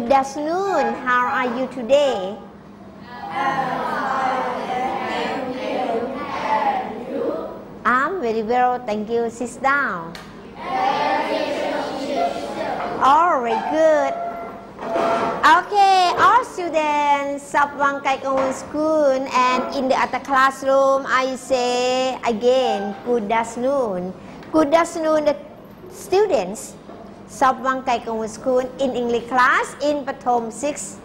Good afternoon. How are you today? I'm very well, thank you. Sit down. All right, good. Okay, all students of Wangkai School and in the other classroom, I say again, good afternoon. Good afternoon, the students of Wangkai School in English class in Pathom 6.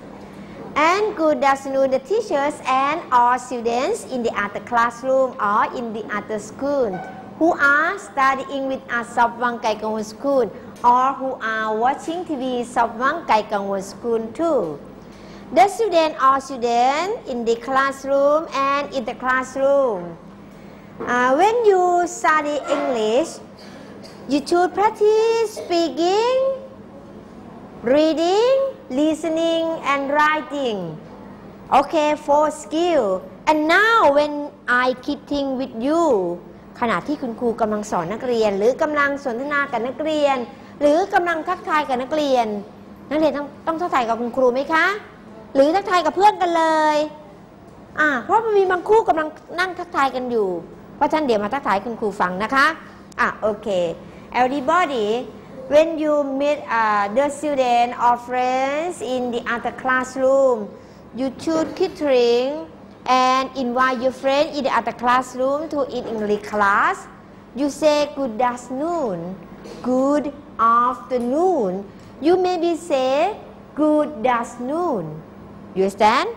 And good afternoon, the teachers and all students in the other classroom or in the other school who are studying with us of Wangkai School or who are watching TV of Wangkai School too. The student or student in the classroom and in the classroom. Uh, when you study English, you should practice speaking, reading, listening, and writing. Okay, four skill. And now when I keeping with you ขณะที่คุณครูกำลังสอนนักเรียน หรือกำลังสนทนากับนักเรียน หรือกำลังทักทายกับนักเรียน นักเรียนต้องต้องทักทายกับคุณครูไหมคะ หรือทักทายกับเพื่อนกันเลยอ่าเพราะมันมีบางคู่กำลังนั่งทักทายกันอยู่ เพราะฉะนั้นเดี๋ยวมาทักทายคุณครูฟังนะคะอะโอเค everybody when you meet uh, the student or friends in the other classroom you keep train and invite your friend in the other classroom to eat English class. You say good afternoon good afternoon. You maybe say good afternoon. You understand?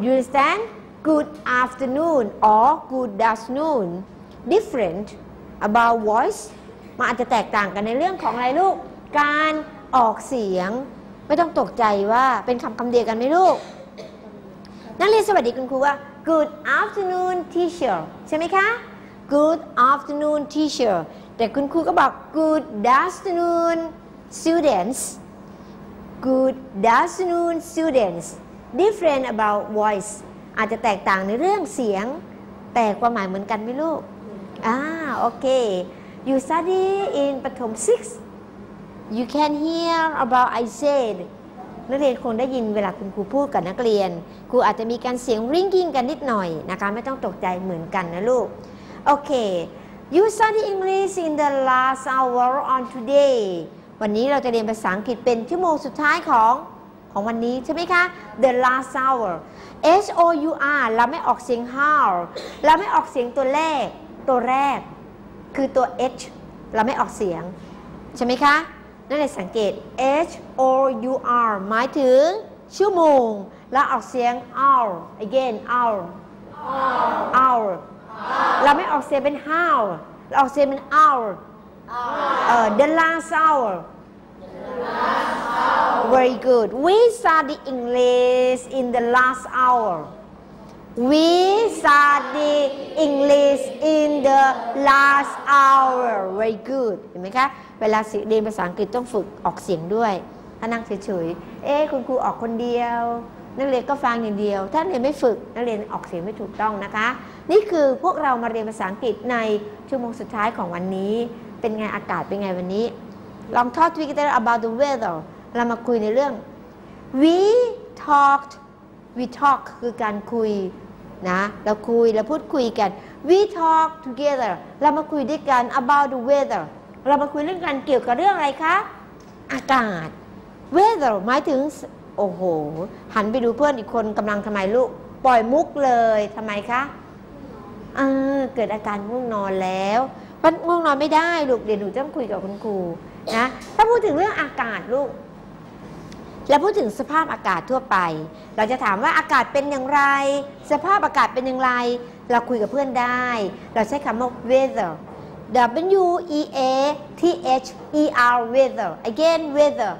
You understand? Good afternoon or good afternoon. Different about voice มันอาจจะแตกต่างกันในเรื่องของอะไรลูก การออกเสียง ไม่ต้องตกใจว่าเป็นคำคำเดียวกันไหมลูก นักเรียนสวัสดีคุณครูว่า good afternoon teacher ใช่ไหมคะ good afternoon teacher แต่คุณครูก็บอก good afternoon students good afternoon students different about voice อาจจะแตกต่างในเรื่องเสียง แต่ความหมายเหมือนกันไหมลูก อ่า โอเค you study in ปฐม six you can hear about I said นักเรียนคงได้ยินเวลาคุณครูพูดกับนักเรียน ครูอาจจะมีการเสียงริงกิ้งกันนิดหน่อยนะคะไม่ต้องตกใจเหมือนกันนะลูก โอเค you study English in the last hour on today วันนี้เราจะเรียนภาษาอังกฤษเป็นชั่วโมงสุดท้ายของของวันนี้ใช่ไหมคะ the last hour H O U R เราไม่ออกเสียง how เราไม่ออกเสียงตัวแรกตัวแรก คือตัว H เราไม่ออกเสียง ใช่ไหมคะ นั่นเลยสังเกต H O U R หมายถึงชั่วโมง แล้วออกเสียง hour again hour hour เราไม่ออกเสียงเป็น how เราออกเสียงเป็น hour เอ่อ the last hour very good we study English in the last hour we study English in the last hour very good เห็นไหมคะ เวลาเรียนภาษาอังกฤษต้องฝึกออกเสียงด้วย ถ้านั่งเฉยๆ เอ๊คุณครูออกคนเดียว นักเรียนก็ฟังอย่างเดียว ถ้าเรียนไม่ฝึก นักเรียนออกเสียงไม่ถูกต้องนะคะ นี่คือพวกเรามาเรียนภาษาอังกฤษในชั่วโมงสุดท้ายของวันนี้ เป็นไงอากาศเป็นไงวันนี้ ลอง talk together about the weather เรามาคุยในเรื่อง we talked we talk คือการคุยนะเราคุยเราพูดคุยกัน we talk together เรามาคุยด้วยกัน about the weather เรามาคุยเรื่องกันเกี่ยวกับเรื่องอะไรคะ อากาศ weather หมายถึง โอ้โห หันไปดูเพื่อนอีกคนกำลังทำไมลูก ปล่อยมุกเลยทำไมคะเออเกิดอาการง่วงนอนแล้วมันง่วงนอนไม่ได้ลูกเดี๋ยวหนูต้องคุยกับคุณครูนะถ้าพูดถึงเรื่องอากาศลูก แล้วพูดถึงสภาพอากาศทั่วไป เราจะถามว่าอากาศเป็นอย่างไร สภาพอากาศเป็นอย่างไร เราคุยกับเพื่อนได้ เราใช้คำว่า weather W E A T H E R weather again weather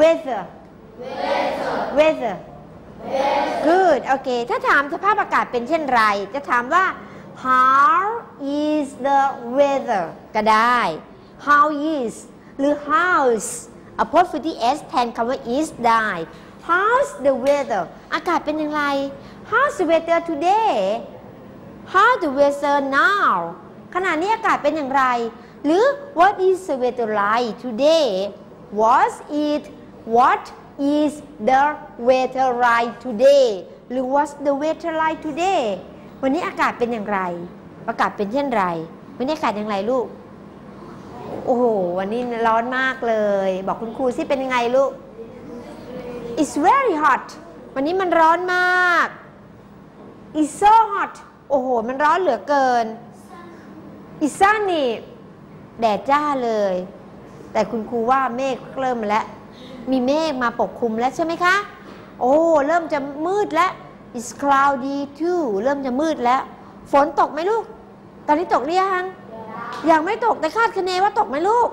weather weather good โอเคถ้าถามสภาพอากาศเป็นเช่นไร จะถามว่า how is the weather ก็ได้ how is หรือ how's apostrophe s แทนคำว่า is ได้ how's the weather อากาศเป็นอย่างไร how's the weather today how the weather now ขณะนี้อากาศเป็นอย่างไร หรือ what is the weather like today was it what is the weather like today หรือ what's the weather like today วันนี้อากาศเป็นอย่างไร อากาศเป็นเช่นไร วันนี้อากาศอย่างไรลูก โอ้โห วันนี้ร้อนมากเลย บอกคุณครูสิเป็นยังไงลูก It's very hot วันนี้มันร้อนมาก It's so hot โอ้โห มันร้อนเหลือเกิน It's sunny แดดจ้าเลย แต่คุณครูว่าเมฆเริ่มมาแล้ว มีเมฆมาปกคลุมแล้วใช่ไหมคะ โอ้ เริ่มจะมืดแล้ว It's cloudy too เริ่มจะมืดแล้ว ฝนตกไหมลูก ตอนนี้ตกหรือยัง ยังไม่ตกแต่คาดคะเนว่าตกไหมลูก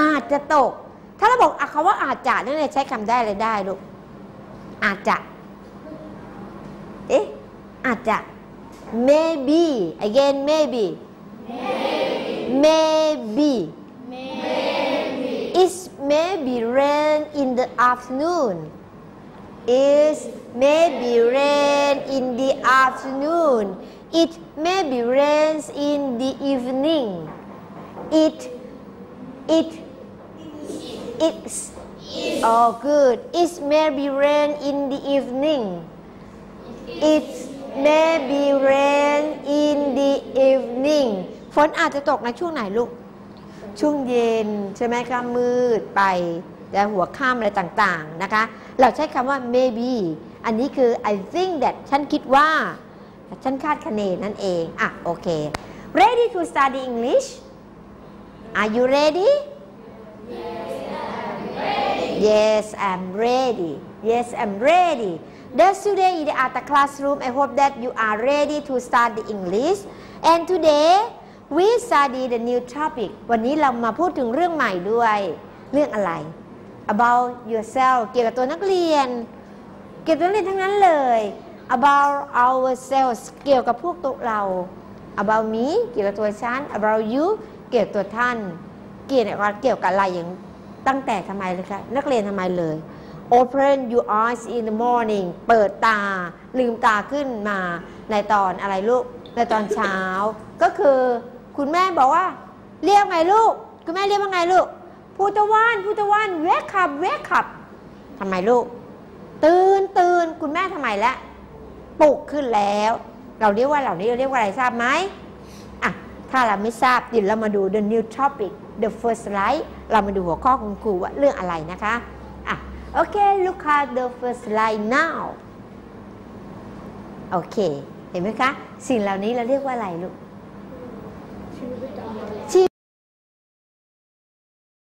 อาจจะตก ถ้าเราบอกอคำว่าอาจจะนั่ใช้คำได้เลยได้ลูก อาจจะ เอ๊ะ อาจจะ maybe again maybe maybe is maybe rain in the afternoon is maybe rain in the afternoon it maybe rains in evening it it it's oh good it maybe rain in the evening it maybe rain in the evening ฝนอาจจะตกในช่วงไหนลูก ช่วงเย็น ใช่ไหมคะมืดไปแล้วหัวค่ำอะไรต่างๆนะคะ เราใช้คำว่า maybe อันนี้คือ I think that ฉันคิดว่า ฉันคาดคะเนนั่นเอง อะ โอเค ready to study English are you ready yes I'm ready yes I'm ready that's today in the art classroom I hope that you are ready to study English and today we study the new topic วันนี้เรามาพูดถึงเรื่องใหม่ด้วย เรื่องอะไร about yourself เกี่ยวกับตัวนักเรียน เกี่ยวกับตัวนักเรียนทั้งนั้นเลย about ourselves เกี่ยวกับพวกตัวเรา about me เกี่ยวกับตัวฉัน about you เกี่ยวกับตัวท่าน เกี่ยวกับเกี่ยวกับอะไรอย่างตั้งแต่ทำไมเลยคะนักเรียนทำไมเลย open your eyes in the morning เปิดตา ลืมตาขึ้นมาในตอนอะไรลูก ในตอนเช้า ก็คือคุณแม่บอกว่า เรียกไงลูก คุณแม่เรียกว่าไงลูกพูตะวันพูตะวัน wake up wake up ทำไมลูก ตื่นตื่นคุณแม่ทำไมละปลุกขึ้นแล้ว เราเรียกว่าเหล่านี้เราเรียกว่าอะไรทราบไหมอะถ้าเราไม่ทราบเดี๋ยวเรามาดู the new topic the first slide เรามาดูหัวข้อของครูว่าเรื่องอะไรนะคะอะโอเค look at the first slide now โอเค เห็นไหมคะ สิ่งเหล่านี้เราเรียกว่าอะไรลูก